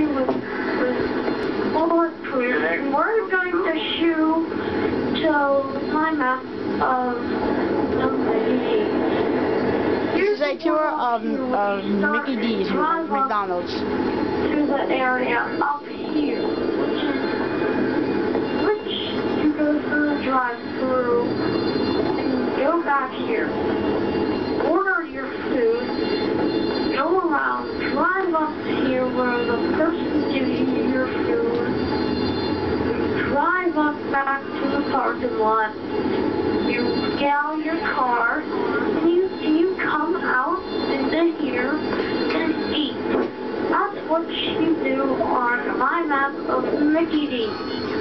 with bulletproof. We're going to shoot to my map of This is a tour of, of Mickey D's McDonald's. To the area up here, which is which you go through the drive-through and go back here. Order your food, go around, drive up where the person gives you your food, drive up back to the parking lot, you out your car, and you, you come out into here and eat. That's what you do on my map of Mickey D's.